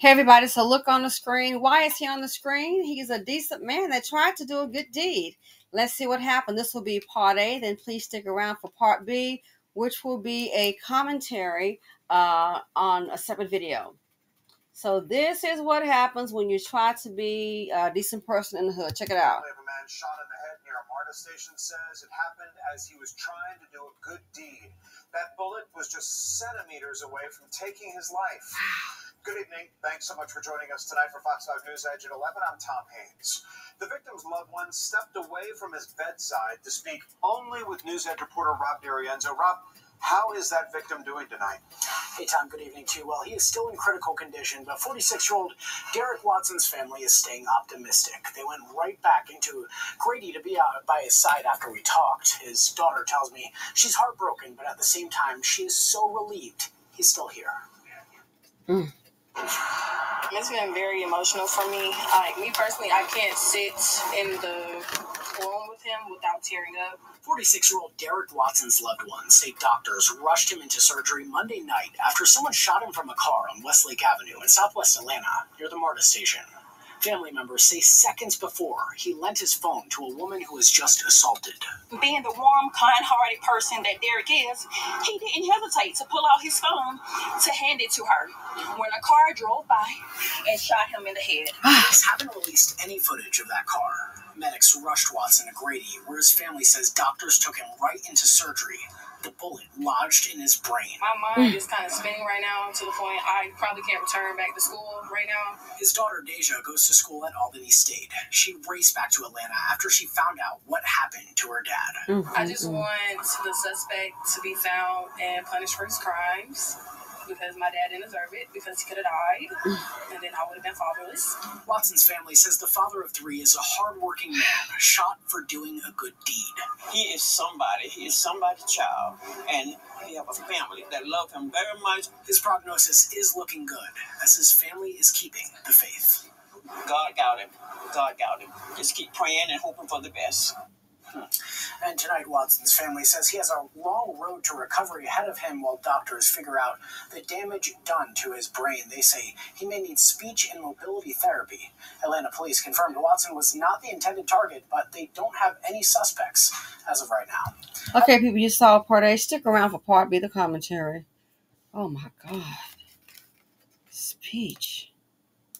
Hey, everybody. So look on the screen. Why is he on the screen? He's a decent man that tried to do a good deed. Let's see what happened. This will be part A. Then please stick around for part B, which will be a commentary uh, on a separate video. So this is what happens when you try to be a decent person in the hood. Check it out. A man shot in the head near a MARTA station says it happened as he was trying to do a good deed. That bullet was just centimeters away from taking his life. Good evening. Thanks so much for joining us tonight for Fox 5 News Edge at 11. I'm Tom Haynes. The victim's loved one stepped away from his bedside to speak only with News Edge reporter Rob DiRienzo. Rob, how is that victim doing tonight? Hey, Tom, good evening to you. Well, he is still in critical condition, but 46 year old Derek Watson's family is staying optimistic. They went right back into Grady to be out by his side after we talked. His daughter tells me she's heartbroken, but at the same time, she is so relieved he's still here. Mm. It's been very emotional for me. Like me personally, I can't sit in the room with him without tearing up. 46 year old Derek Watson's loved ones say doctors rushed him into surgery Monday night after someone shot him from a car on Westlake Avenue in southwest Atlanta near the MARTA station. Family members say seconds before he lent his phone to a woman who was just assaulted. Being the warm, kind hearted person that Derek is, he didn't hesitate to pull out his phone to hand it to her when a car drove by and shot him in the head. Police haven't released any footage of that car. Medics rushed Watson to Grady, where his family says doctors took him right into surgery. The bullet lodged in his brain. My mind is kind of spinning right now to the point I probably can't return back to school right now. His daughter Deja goes to school at Albany State. She raced back to Atlanta after she found out what happened to her dad. I just want the suspect to be found and punished for his crimes because my dad didn't deserve it because he could have died and then I would have been fatherless. Watson's family says the father of three is a hardworking man shot for doing a good deed. He is somebody. He is somebody's child, and he have a family that love him very much. His prognosis is looking good as his family is keeping the faith. God got him. God got him. Just keep praying and hoping for the best. And tonight, Watson's family says he has a long road to recovery ahead of him while doctors figure out the damage done to his brain. They say he may need speech and mobility therapy. Atlanta police confirmed Watson was not the intended target, but they don't have any suspects as of right now. Okay, people, you saw part A. Stick around for part B, the commentary. Oh my God. Speech.